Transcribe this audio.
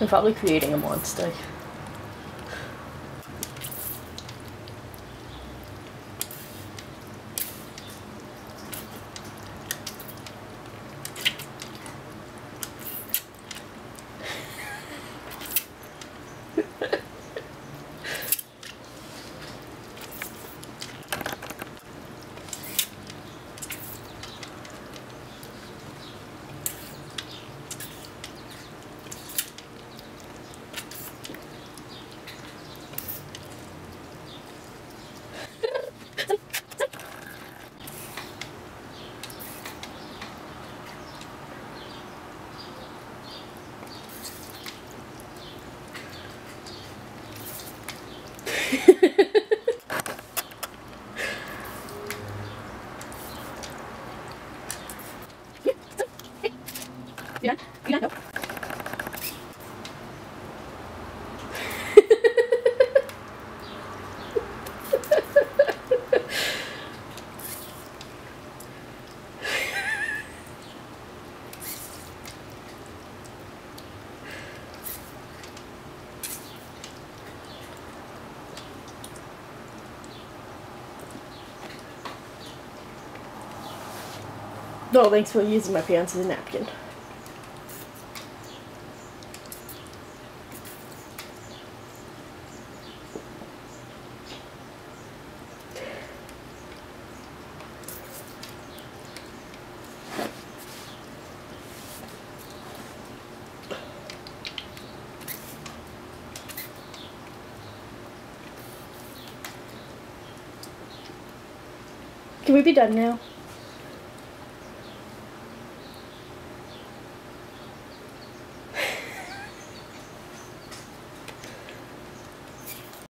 I'm probably creating a monster. Yeah, yeah, no. Thanks for using my pants as a napkin. Can we be done now?